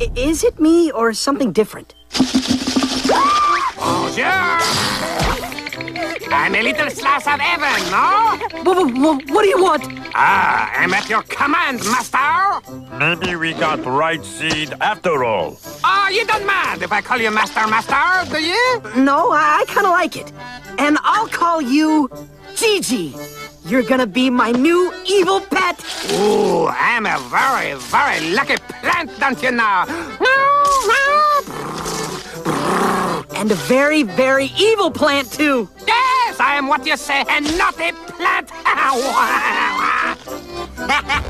Is it me or something different? Bonjour! I'm a little slice of heaven, no? What, what, what do you want? Ah, I'm at your command, master! Maybe we got the right seed after all. Oh, you don't mind if I call you master, master, do you? No, I, I kind of like it. And I'll call you Gigi. You're gonna be my new evil pet. Ooh, I'm a very, very lucky plant, don't you know? And a very, very evil plant, too. Yes, I am what you say, a naughty plant.